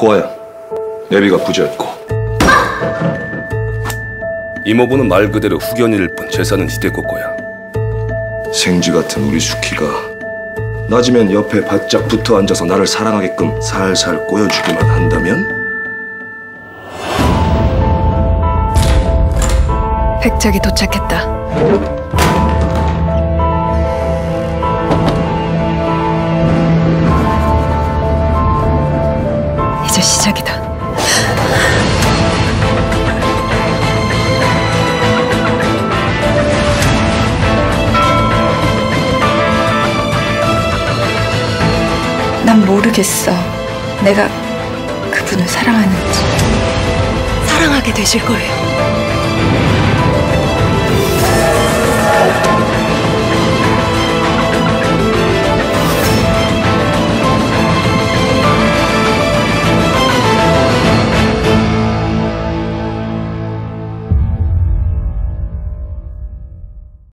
고아야, 내비가 부재였고 이모부는 말 그대로 후견일 뿐 재산은 히데코코야. 생쥐 같은 우리 수키가 낮이면 옆에 바짝 붙어 앉아서 나를 사랑하게끔 살살 꼬여주기만 한다면 백작이 도착했다. 시작이다. 난 모르겠어. 내가 그분을 사랑하는지. 사랑하게 되실 거예요.